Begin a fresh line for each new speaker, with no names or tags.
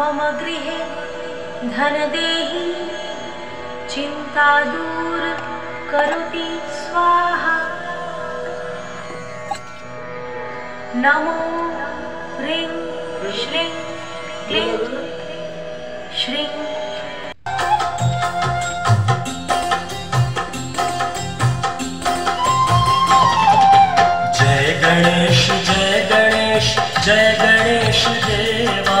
मम गृहे धनदेहि, चिन्ता दूर करोति स्वाहा। नमो ह्रीं श्रीं क्लीं श्रीं।
जय गणेश जय गणेश जय गणेश देवा।